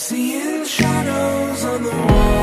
Seeing shadows on the wall.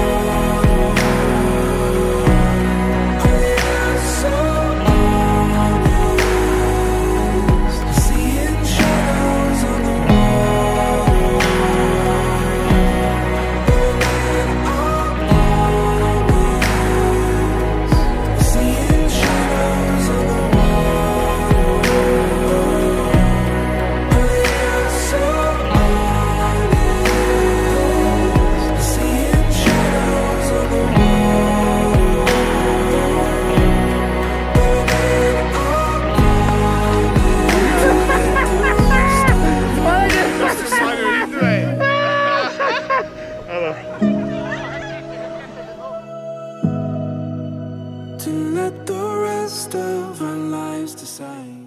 to let the rest of our lives decide.